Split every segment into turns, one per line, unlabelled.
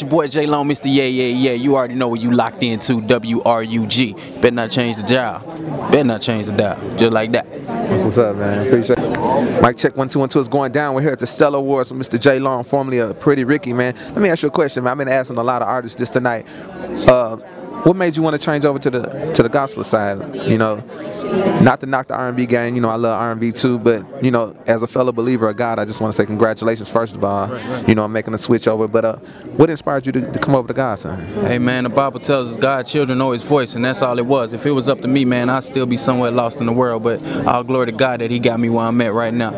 Your boy J Long, Mr. Yeah, yeah, yeah. You already know what you locked into WRUG. Better not change the dial. Better not change the dial. Just like that.
That's what's up, man. Appreciate it. Mic check one two one two is going down. We're here at the Stellar Awards with Mr. J Long, formerly a Pretty Ricky, man. Let me ask you a question, man. I've been asking a lot of artists this tonight. Uh, what made you want to change over to the to the gospel side? You know, not to knock the R&B game. You know, I love R&B too, but you know, as a fellow believer of God, I just want to say congratulations first of all. You know, I'm making a switch over. But uh, what inspired you to, to come over to God, son?
Hey man, the Bible tells us God's children know His voice, and that's all it was. If it was up to me, man, I'd still be somewhere lost in the world. But all glory to God that He got me where I'm at right now.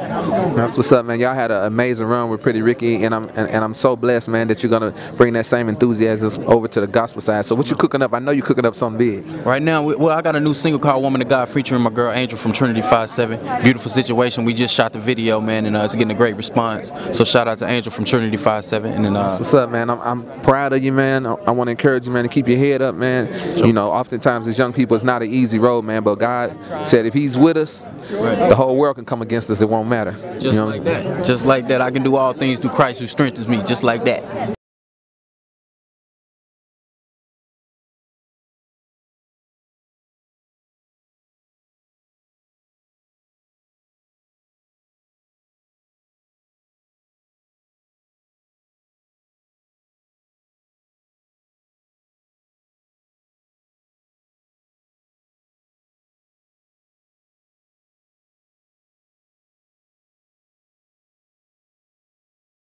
That's what's up, man. Y'all had an amazing run with Pretty Ricky, and I'm and, and I'm so blessed, man, that you're gonna bring that same enthusiasm over to the gospel side. So what you cooking up? I know you're cooking up something big.
Right now, well, I got a new single called "Woman of God" featuring my girl Angel from Trinity 57. Beautiful situation. We just shot the video, man, and uh, it's getting a great response. So shout out to Angel from Trinity 57, and then uh,
What's up, man? I'm, I'm proud of you, man. I, I want to encourage you, man, to keep your head up, man. You know, oftentimes as young people, it's not an easy road, man. But God said if He's with us, the whole world can come against us. It won't matter.
just
you know
like
what I'm saying?
that, just like that, I can do all things through Christ who strengthens me. Just like that.